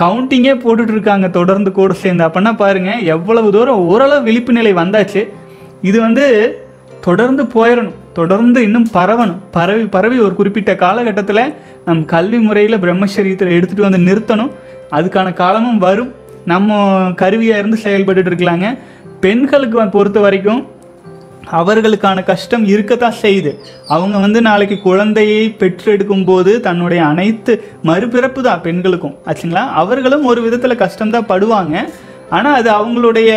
கவுண்டிங்கே போட்டுட்டு இருக்காங்க தொடர்ந்து கூட சேர்ந்து. அப்படின்னா பாருங்கள் எவ்வளவு தூரம் ஓரளவு விழிப்பு நிலை வந்தாச்சு. இது வந்து தொடர்ந்து போயிடணும் தொடர்ந்து இன்னும் பரவணும். பரவி பரவி ஒரு குறிப்பிட்ட காலகட்டத்தில் நம் கல்வி முறையில் பிரம்மச்சரியத்தில் எடுத்துகிட்டு வந்து நிறுத்தணும். அதுக்கான காலமும் வரும். நம்ம கருவியாக இருந்து செயல்பட்டு இருக்கலாங்க. பெண்களுக்கு பொறுத்த வரைக்கும் அவர்களுக்கான கஷ்டம் இருக்கத்தான் செய்யுது. அவங்க வந்து நாளைக்கு குழந்தையை பெற்றெடுக்கும் போது தன்னுடைய அனைத்து மறுபிறப்பு தான் பெண்களுக்கும். ஆச்சுங்களா? அவர்களும் ஒரு விதத்தில் கஷ்டம்தான் படுவாங்க. ஆனால் அது அவங்களுடைய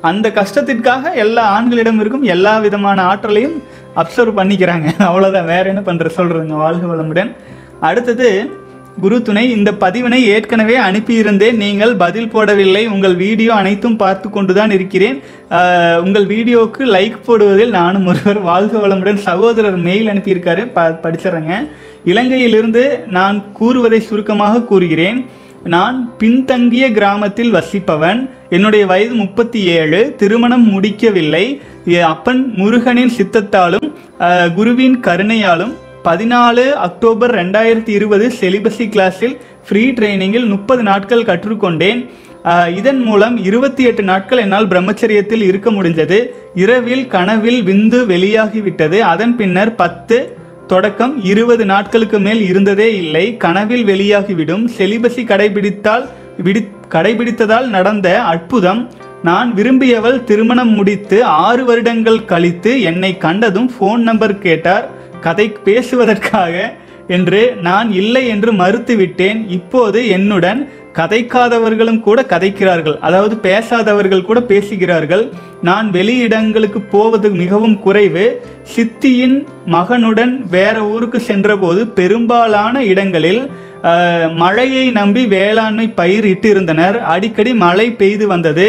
அந்த கஷ்டத்திற்காக எல்லா ஆண்களிடம் இருக்கும் எல்லா விதமான ஆற்றலையும் அப்சர்வ் பண்ணிக்கிறாங்க. அவ்வளோதான் வேற என்ன பண்ணுற சொல்கிறேங்க வாழ்க வளமுடன். அடுத்தது குரு துணை இந்த பதிவினை ஏற்கனவே அனுப்பியிருந்தேன். நீங்கள் பதில் போடவில்லை. உங்கள் வீடியோ அனைத்தும் பார்த்து கொண்டுதான் இருக்கிறேன். உங்கள் வீடியோவுக்கு லைக் போடுவதில் நானும் ஒருவர் வாழ்க வளமுடன் சகோதரர் மெயில் அனுப்பியிருக்காரு. ப படிச்சிடுறேங்க. இலங்கையிலிருந்து நான் கூறுவதை சுருக்கமாக கூறுகிறேன். நான் பின்தங்கிய கிராமத்தில் வசிப்பவன். என்னுடைய வயது முப்பத்தி ஏழு. திருமணம் முடிக்கவில்லை. அப்பன் முருகனின் சித்தத்தாலும் குருவின் கருணையாலும் பதினாலு அக்டோபர் ரெண்டாயிரத்தி இருபது செலிபஸி கிளாஸில் ஃப்ரீ ட்ரைனிங்கில் முப்பது நாட்கள் கற்றுக்கொண்டேன். இதன் மூலம் இருபத்தி எட்டு நாட்கள் என்னால் பிரம்மச்சரியத்தில் இருக்க முடிஞ்சது. இரவில் கனவில் விந்து வெளியாகிவிட்டது. அதன் பின்னர் பத்து தொடக்கம் இருபது நாட்களுக்கு மேல் இருந்ததே இல்லை. கனவில் வெளியாகிவிடும். செலிபஸி கடைபிடித்தால் விடி கடைபிடித்ததால் நடந்த அற்புதம். நான் விரும்பியவள் திருமணம் முடித்து ஆறு வருடங்கள் கழித்து என்னை கண்டதும் ஃபோன் நம்பர் கேட்டார். கதை பேசுவதற்காக என்று நான் இல்லை என்று மறுத்துவிட்டேன். இப்போது என்னுடன் கதைக்காதவர்களும் கூட கதைக்கிறார்கள். அதாவது பேசாதவர்கள் கூட பேசுகிறார்கள். நான் வெளியிடங்களுக்கு போவது மிகவும் குறைவு. சித்தியின் மகனுடன் வேற ஊருக்கு சென்றபோது பெரும்பாலான இடங்களில் மழையை நம்பி வேளாண்மை பயிர் இட்டிருந்தனர். அடிக்கடி மழை பெய்து வந்தது.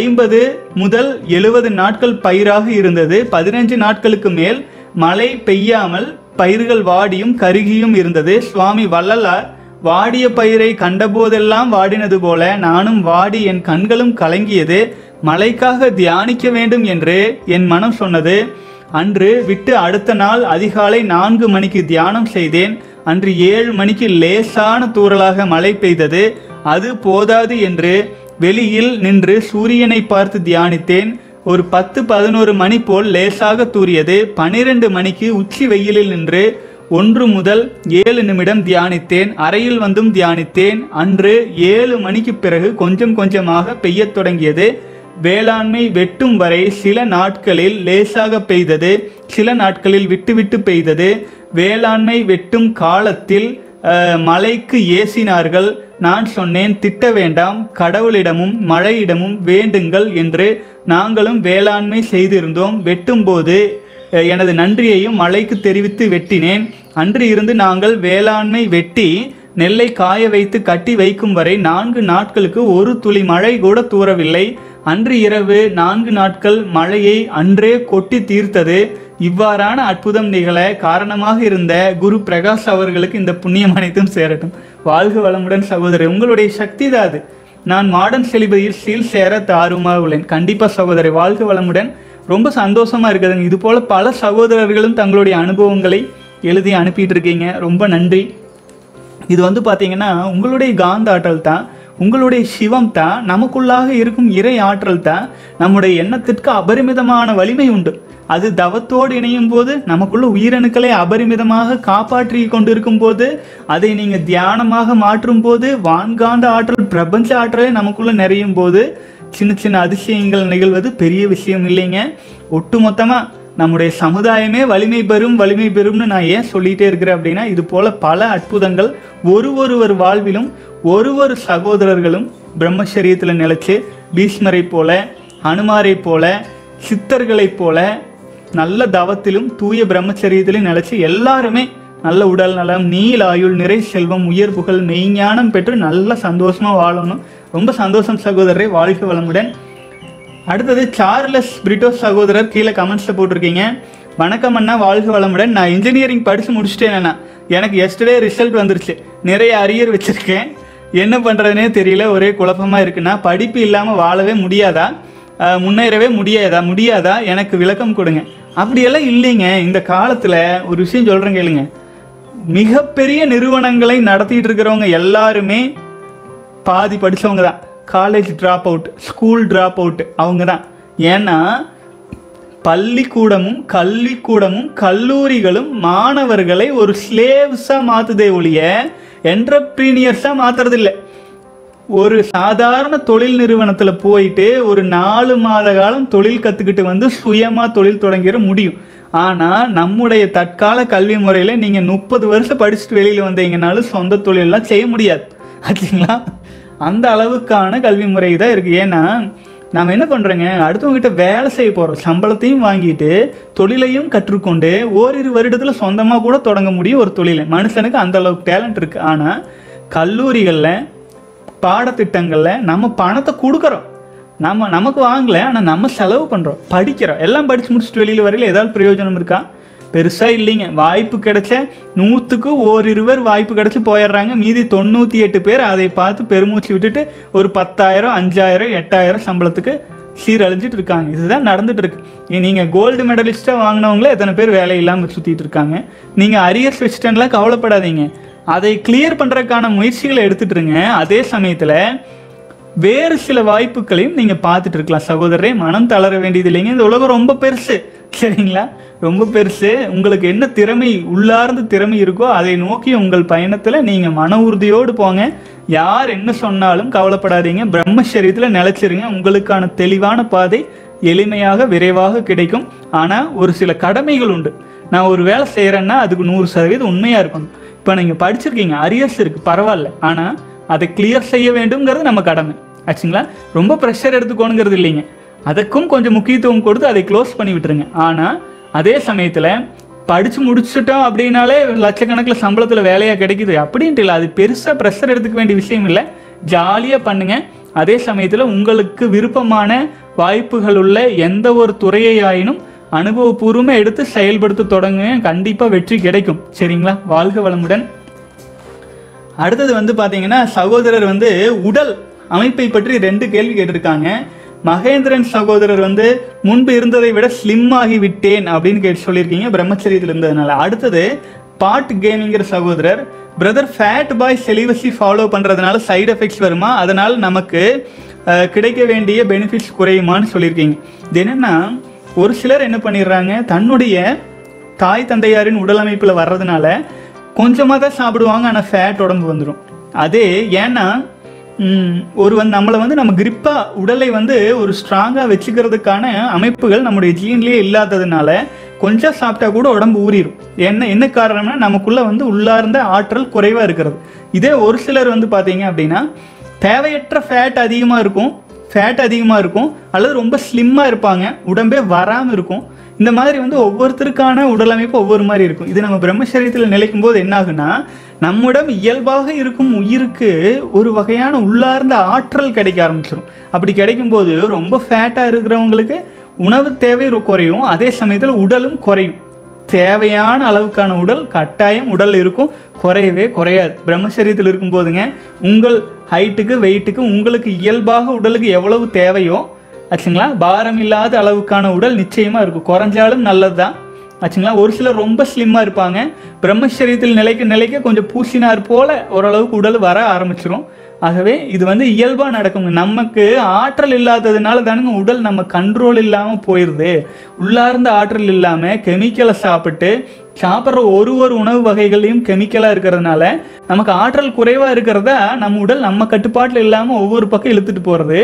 ஐம்பது முதல் எழுபது நாட்கள் பயிராக இருந்தது. பதினஞ்சு நாட்களுக்கு மேல் மழை பெய்யாமல் பயிர்கள் வாடியும் கருகியும் இருந்தது. சுவாமி வள்ளலார் வாடிய பயிரை கண்டபோதெல்லாம் வாடினது போல நானும் வாடி என் கண்களும் கலங்கியது. மழைக்காக தியானிக்க வேண்டும் என்று என் மனம் சொன்னது. அன்று விட்டு அடுத்த நாள் அதிகாலை நான்கு மணிக்கு தியானம் செய்தேன். அன்று ஏழு மணிக்கு லேசான தூறலாக மழை பெய்தது. அது போதாது என்று வெளியில் நின்று சூரியனை பார்த்து தியானித்தேன். ஒரு பத்து பதினோரு மணி போல் லேசாக தூறியது. பனிரெண்டு மணிக்கு உச்சி வெயிலில் நின்று ஒன்று முதல் ஏழு நிமிடம் தியானித்தேன். அறையில் வந்தும் தியானித்தேன். அன்று ஏழு மணிக்கு பிறகு கொஞ்சம் கொஞ்சமாக பெய்யத் தொடங்கியது. வேளாண்மை வெட்டும் வரை சில நாட்களில் லேசாக பெய்தது. சில நாட்களில் விட்டு விட்டு பெய்தது. வேளாண்மை வெட்டும் காலத்தில் மலைக்கு ஏசினார்கள். நான் சொன்னேன் திட்ட வேண்டாம் கடவுளிடமும் மழையிடமும் வேண்டுங்கள் என்று நாங்களும் வேளாண்மை செய்திருந்தோம். வெட்டும்போது எனது நன்றியையும் மழைக்கு தெரிவித்து வெட்டினேன். அன்று இருந்து நாங்கள் வேளாண்மை வெட்டி நெல்லை காய வைத்து கட்டி வைக்கும் வரை நான்கு நாட்களுக்கு ஒரு துளி மழை கூட தூரவில்லை அன்று இரவு நான்கு நாட்கள் மழையை அன்றே கொட்டி தீர்த்தது. இவ்வாறான அற்புதம் நிகழ காரணமாக இருந்த குரு பிரகாஷ் அவர்களுக்கு இந்த புண்ணியம் அனைத்தும் சேரட்டும். வாழ்க வளமுடன் சகோதரி உங்களுடைய சக்தி தான் அது. நான் மாடர்ன் செலிபதியில் சீல் சேர தாருமாக உள்ளேன். கண்டிப்பாக சகோதரி வாழ்க வளமுடன். ரொம்ப சந்தோஷமாக இருக்குதுங்க. இது போல் பல சகோதரர்களும் தங்களுடைய அனுபவங்களை எழுதி அனுப்பிட்டு இருக்கீங்க ரொம்ப நன்றி. இது வந்து பார்த்தீங்கன்னா உங்களுடைய காந்த ஆற்றல் தான். உங்களுடைய சிவம் தான். நமக்குள்ளாக இருக்கும் இறை ஆற்றல் தான். நம்முடைய எண்ணத்திற்கு அபரிமிதமான வலிமை உண்டு. அது தவத்தோடு இணையும் போது நமக்குள்ள உயிரணுக்களை அபரிமிதமாக காப்பாற்றி கொண்டிருக்கும் போது அதை நீங்க தியானமாக மாற்றும் போது வான்காந்த ஆற்றல் பிரபஞ்ச ஆற்றலே நமக்குள்ள நிறையும் போது சின்ன சின்ன அதிசயங்கள் நிகழ்வது பெரிய விஷயம் இல்லைங்க. ஒட்டுமொத்தமா நம்முடைய சமுதாயமே வலிமை பெறும் வலிமை பெறும்னு நான் ஏன் சொல்லிட்டே இருக்கிறேன் அப்படின்னா இது போல பல அற்புதங்கள் ஒரு ஒருவர் வாழ்விலும் ஒரு ஒரு சகோதரர்களும் பிரம்மச்சரியத்தில் நிலைச்சு பீஷ்மரை போல அனுமாரை போல சித்தர்களைப் போல நல்ல தவத்திலும் தூய பிரம்மச்சரியத்திலும் நிலைச்சு எல்லாருமே நல்ல உடல் நலம் நீல் ஆயுள் நிறை செல்வம் உயர் புகழ் மெய்ஞானம் பெற்று நல்ல சந்தோஷமா வாழணும். ரொம்ப சந்தோஷம் சகோதரரை வாழ்க வளமுடன். அடுத்தது சார்லஸ் பிரிட்டோ சகோதரர் கீழே கமெண்ட்ஸில் போட்டிருக்கீங்க. வணக்கம் அண்ணா வாழ்க வளமுடன். நான் இன்ஜினியரிங் படித்து முடிச்சிட்டேன் எனக்கு எஸ்டர்டே ரிசல்ட் வந்துருச்சு. நிறைய அரியர் வச்சிருக்கேன். என்ன பண்ணுறதுனே தெரியல ஒரே குழப்பமாக இருக்குண்ணா படிப்பு இல்லாமல் வாழவே முடியாதா? முன்னேறவே முடியாதா? முடியாதா? எனக்கு விளக்கம் கொடுங்க. அப்படியெல்லாம் இல்லைங்க. இந்த காலத்தில் ஒரு விஷயம் சொல்கிறேன் கேளுங்க. மிகப்பெரிய நிறுவனங்களை நடத்திட்டு இருக்கிறவங்க எல்லாருமே பாதி படித்தவங்க தான். College drop out school drop out அவங்க தான் ஏன்னா பள்ளிக்கூடமும் கல்விக்கூடமும் கல்லூரிகளும் மாணவர்களை ஒரு ஸ்லேவ்ஸாக மாற்றுதே ஒழிய என்டர்பிரீனியர்ஸா மாற்றுறதில்லை ஒரு சாதாரண தொழில் நிறுவனத்தில் போயிட்டு ஒரு நாலு மாத காலம் தொழில் கற்றுக்கிட்டு வந்து சுயமாக தொழில் தொடங்கிட முடியும். ஆனால் நம்முடைய தற்கால கல்வி முறையில் நீங்கள் முப்பது வருஷம் படிச்சுட்டு வெளியில் வந்தீங்கனாலும் சொந்த தொழிலெல்லாம் செய்ய முடியாது. ஆச்சுங்களா அந்த அளவுக்கான கல்வி முறை தான் இருக்குது ஏன்னா நாம் என்ன பண்ணுறோங்க அடுத்தவங்ககிட்ட வேலை செய்ய போகிறோம் சம்பளத்தையும் வாங்கிட்டு தொழிலையும் கற்றுக்கொண்டு ஓரிரு வருடத்தில் சொந்தமாக கூட தொடங்க முடியும் ஒரு தொழிலை. மனுஷனுக்கு அந்த அளவுக்கு டேலண்ட் இருக்குது ஆனால் கல்லூரிகளில் பாடத்திட்டங்களில் நம்ம பணத்தை கொடுக்குறோம். நம்ம நமக்கு வாங்கலை ஆனால் நம்ம செலவு பண்ணுறோம் படிக்கிறோம். எல்லாம் படித்து முடிச்சுட்டு வெளியில் வரையில் ஏதாவது பிரயோஜனம் இருக்கா? பெருசாக இல்லைங்க. வாய்ப்பு கிடைச்ச நூற்றுக்கு ஓரிருவர் வாய்ப்பு கிடைச்சி போயிடுறாங்க. மீதி தொண்ணூற்றி எட்டு பேர் அதை பார்த்து பெருமூச்சு விட்டுட்டு ஒரு பத்தாயிரம் அஞ்சாயிரம் எட்டாயிரம் சம்பளத்துக்கு சீரழிஞ்சிட்டு இருக்காங்க. இதுதான் நடந்துட்டு இருக்கு. நீங்கள் கோல்டு மெடலிஸ்ட்டாக வாங்கினவங்களே எத்தனை பேர் வேலை இல்லாமல் சுற்றிட்டு இருக்காங்க. நீங்கள் அரியர்ஸ் வச்சுட்டேன்லாம் கவலைப்படாதீங்க. அதை கிளியர் பண்ணுறதுக்கான முயற்சிகளை எடுத்துட்டு இருங்க அதே சமயத்தில் வேறு சில வாய்ப்புகளையும் நீங்கள் பார்த்துட்டு இருக்கலாம் சகோதரரே மனம் தளர வேண்டியது இல்லைங்க. இந்த உலகம் ரொம்ப பெருசு. சரிங்களா? ரொம்ப பெருசு. உங்களுக்கு என்ன திறமை உள்ளார்ந்த திறமை இருக்கோ அதை நோக்கி உங்கள் பயணத்தில் நீங்கள் மன உறுதியோடு போங்க. யார் என்ன சொன்னாலும் கவலைப்படாதீங்க. பிரம்மச்சரியத்தில் நிலைச்சிருங்க. உங்களுக்கான தெளிவான பாதை எளிமையாக விரைவாக கிடைக்கும். ஆனால் ஒரு சில கடமைகள் உண்டு. நான் ஒரு வேலை செய்கிறேன்னா அதுக்கு நூறு சதவீதம் உண்மையாக இருக்கணும். இப்போ நீங்கள் படிச்சிருக்கீங்க அரியர்ஸ் இருக்குது பரவாயில்ல. ஆனால் அதை கிளியர் செய்ய வேண்டும்ங்கிறது நம்ம கடமை. ஆச்சுங்களா? ரொம்ப ப்ரெஷர் எடுத்துக்கோணுங்கிறது இல்லைங்க. அதுக்கும் கொஞ்சம் முக்கியத்துவம் கொடுத்து அதை க்ளோஸ் பண்ணி விட்டுருங்க. ஆனால் அதே சமயத்தில் படித்து முடிச்சுட்டோம் அப்படின்னாலே லட்சக்கணக்கில் சம்பளத்தில் வேலையாக கிடைக்குது. அப்படின்ட்டு இல்லை அது பெருசாக ப்ரெஷர் எடுத்துக்க வேண்டிய விஷயம் இல்லை. ஜாலியாக பண்ணுங்கள் அதே சமயத்தில் உங்களுக்கு விருப்பமான வாய்ப்புகள் உள்ள எந்த ஒரு துறையை ஆயினும் அனுபவபூர்வமாக எடுத்து செயல்படுத்த தொடங்குங்க. கண்டிப்பாக வெற்றி கிடைக்கும். சரிங்களா? வாழ்க வளமுடன். அடுத்தது வந்து பார்த்தீங்கன்னா சகோதரர் வந்து உடல் அமைப்பை பற்றி ரெண்டு கேள்வி கேட்டிருக்காங்க. மகேந்திரன் சகோதரர் வந்து முன்பு இருந்ததை விட ஸ்லிம் ஆகி விட்டேன் அப்படின்னு கேட்டு சொல்லியிருக்கீங்க. பிரம்மச்சரியத்தில் இருந்ததுனால. அடுத்தது பாட் கேமிங்கிற சகோதரர் பிரதர் ஃபேட் பாய் செலிவசி ஃபாலோ பண்ணுறதுனால சைடு எஃபெக்ட்ஸ் வருமா? அதனால் நமக்கு கிடைக்க வேண்டிய பெனிஃபிட்ஸ் குறையுமான்னு சொல்லியிருக்கீங்க. இது என்னென்னா ஒரு சிலர் என்ன பண்ணிடுறாங்க தன்னுடைய தாய் தந்தையாரின் உடல் அமைப்பில் வர்றதுனால கொஞ்சமாக தான் சாப்பிடுவாங்க ஆனால் ஃபேட் உடம்பு வந்துடும் அதே ஏன்னா ஒரு வந்து நம்மளை வந்து நம்ம கிரிப்பாக உடலை வந்து ஒரு ஸ்ட்ராங்காக வச்சுக்கிறதுக்கான அமைப்புகள் நம்முடைய ஜீன்லேயே இல்லாததுனால கொஞ்சம் சாப்பிட்டா கூட உடம்பு ஊறிடும் என்ன என்ன காரணம்னா நமக்குள்ளே வந்து உள்ளார்ந்த ஆற்றல் குறைவாக இருக்கிறது. இதே ஒரு சிலர் வந்து பார்த்தீங்க அப்படின்னா தேவையற்ற ஃபேட் அதிகமாக இருக்கும் ஃபேட் அதிகமாக இருக்கும் அல்லது ரொம்ப ஸ்லிம்மாக இருப்பாங்க உடம்பே வராமல் இருக்கும். இந்த மாதிரி வந்து ஒவ்வொருத்தருக்கான உடல் அமைப்பு ஒவ்வொரு மாதிரி இருக்கும். இது நம்ம பிரம்மச்சரியத்தில் நிலைக்கும் போது என்ன ஆகுனா இயல்பாக இருக்கும் உயிருக்கு ஒரு வகையான உள்ளார்ந்த ஆற்றல் கிடைக்க ஆரம்பிச்சிடும் அப்படி கிடைக்கும்போது ரொம்ப ஃபேட்டாக இருக்கிறவங்களுக்கு உணவு தேவை குறையும். அதே சமயத்தில் உடலும் குறையும். தேவையான அளவுக்கான உடல் கட்டாயம் உடல் இருக்கும். குறையவே குறையாது. பிரம்மச்சரியத்தில் இருக்கும் போதுங்க உங்கள் ஹைட்டுக்கு வெயிட்டுக்கு உங்களுக்கு இயல்பாக உடலுக்கு எவ்வளவு தேவையோ ஆச்சுங்களா? பாரம் இல்லாத அளவுக்கான உடல் நிச்சயமாக இருக்கும். குறைஞ்சாலும் நல்லது தான் ஆச்சுங்களா? ஒரு சிலர் ரொம்ப ஸ்லிம்மாக இருப்பாங்க. பிரம்மச்சரியத்தில் நிலைக்க நிலைக்க கொஞ்சம் பூசினார் போல ஓரளவுக்கு உடல் வர ஆரம்பிச்சிடும் ஆகவே இது வந்து இயல்பாக நடக்குங்க. நமக்கு ஆற்றல் இல்லாததுனால தானுங்க உடல் நம்ம கண்ட்ரோல் இல்லாமல் போயிடுது உள்ளார்ந்த ஆற்றல் இல்லாமல் கெமிக்கலை சாப்பிட்டு சாப்பிட்ற ஒரு ஒரு உணவு வகைகளையும் கெமிக்கலாக இருக்கிறதுனால நமக்கு ஆற்றல் குறைவாக இருக்கிறத நம்ம உடல் நம்ம கட்டுப்பாட்டில் இல்லாமல் ஒவ்வொரு பக்கம் இழுத்துட்டு போகிறது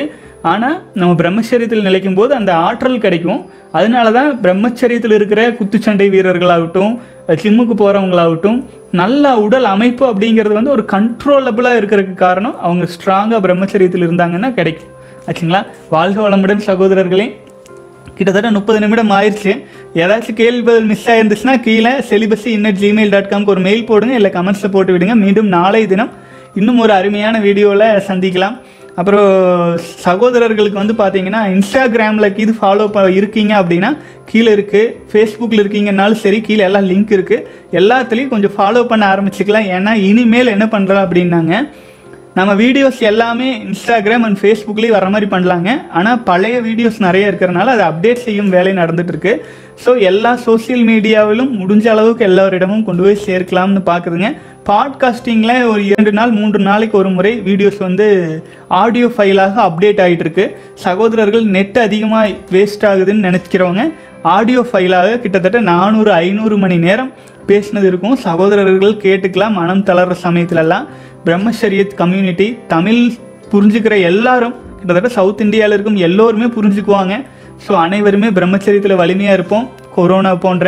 ஆனால் நம்ம பிரம்மச்சரியத்தில் நிலைக்கும் போது அந்த ஆற்றல் கிடைக்கும். அதனால தான் பிரம்மச்சரியத்தில் இருக்கிற குத்துச்சண்டை வீரர்களாகட்டும் ஜிம்முக்கு போகிறவங்களாகட்டும் நல்ல உடல் அமைப்பு அப்படிங்கிறது வந்து ஒரு கண்ட்ரோலபிளாக இருக்கிறதுக்கு காரணம் அவங்க ஸ்ட்ராங்காக பிரம்மச்சரியத்தில் இருந்தாங்கன்னா கிடைக்கும். ஆச்சுங்களா? வாழ்க வளமுடன் சகோதரர்களே. கிட்டத்தட்ட முப்பது நிமிடம் ஆயிடுச்சு. ஏதாச்சும் கேள்வி பதில் மிஸ் ஆயிருந்துச்சுன்னா கீழே செலிபஸி இன்னட் ஜிமெயில் டாட் காம்க்கு ஒரு மெயில் போடுங்க இல்லை கமெண்ட்ஸில் போட்டு விடுங்க. மீண்டும் நாளை தினம் இன்னும் ஒரு அருமையான வீடியோவில் சந்திக்கலாம். அப்புறம் சகோதரர்களுக்கு வந்து பார்த்தீங்கன்னா இன்ஸ்டாகிராமில் இது ஃபாலோ ப இருக்கீங்க அப்படின்னா கீழே இருக்குது ஃபேஸ்புக்கில் இருக்கீங்கன்னாலும் சரி கீழே எல்லாம் லிங்க் இருக்குது எல்லாத்துலேயும் கொஞ்சம் ஃபாலோ பண்ண ஆரம்பிச்சுக்கலாம். ஏன்னா இனிமேல் என்ன பண்ணுறோம் அப்படின்னாங்க. நம்ம வீடியோஸ் எல்லாமே இன்ஸ்டாகிராம் அண்ட் ஃபேஸ்புக்லேயும் வர மாதிரி பண்ணலாங்க. ஆனால் பழைய வீடியோஸ் நிறைய இருக்கிறனால அதை அப்டேட் செய்யும் வேலை நடந்துகிட்ருக்கு ஸோ எல்லா சோஷியல் மீடியாவிலும் முடிஞ்ச அளவுக்கு எல்லாரிடமும் கொண்டு போய் சேர்க்கலாம்னு பார்க்குதுங்க பாட்காஸ்டிங்கில் ஒரு இரண்டு நாள் மூன்று நாளைக்கு ஒரு முறை வீடியோஸ் வந்து ஆடியோ ஃபைலாக அப்டேட் ஆகிட்டுருக்கு சகோதரர்கள் நெட் அதிகமாக வேஸ்ட் ஆகுதுன்னு நினைக்கிறவங்க ஆடியோ ஃபைலாக கிட்டத்தட்ட நானூறு ஐநூறு மணி நேரம் பேசினது இருக்கும். சகோதரர்கள் கேட்டுக்கலாம் மனம் தளர்ற சமயத்துலலாம். பிரம்மச்சரியத் கம்யூனிட்டி தமிழ் புரிஞ்சுக்கிற எல்லாரும் கிட்டத்தட்ட சவுத் இந்தியாவில் இருக்கும் எல்லோருமே புரிஞ்சுக்குவாங்க. ஸோ அனைவருமே பிரம்மச்சரியத்தில் வலிமையாக இருப்போம். கொரோனா போன்ற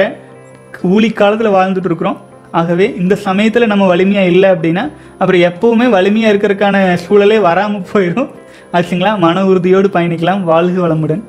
ஊழி காலத்தில் வாழ்ந்துட்டு இருக்கிறோம். ஆகவே இந்த சமயத்தில் நம்ம வலிமையாக இல்லை அப்படின்னா அப்புறம் எப்போவுமே வலிமையாக இருக்கிறதுக்கான சூழலே வராமல் போயிடும் ஆச்சுங்களா? மன உறுதியோடு பயணிக்கலாம். வாழ்க வளமுடன்.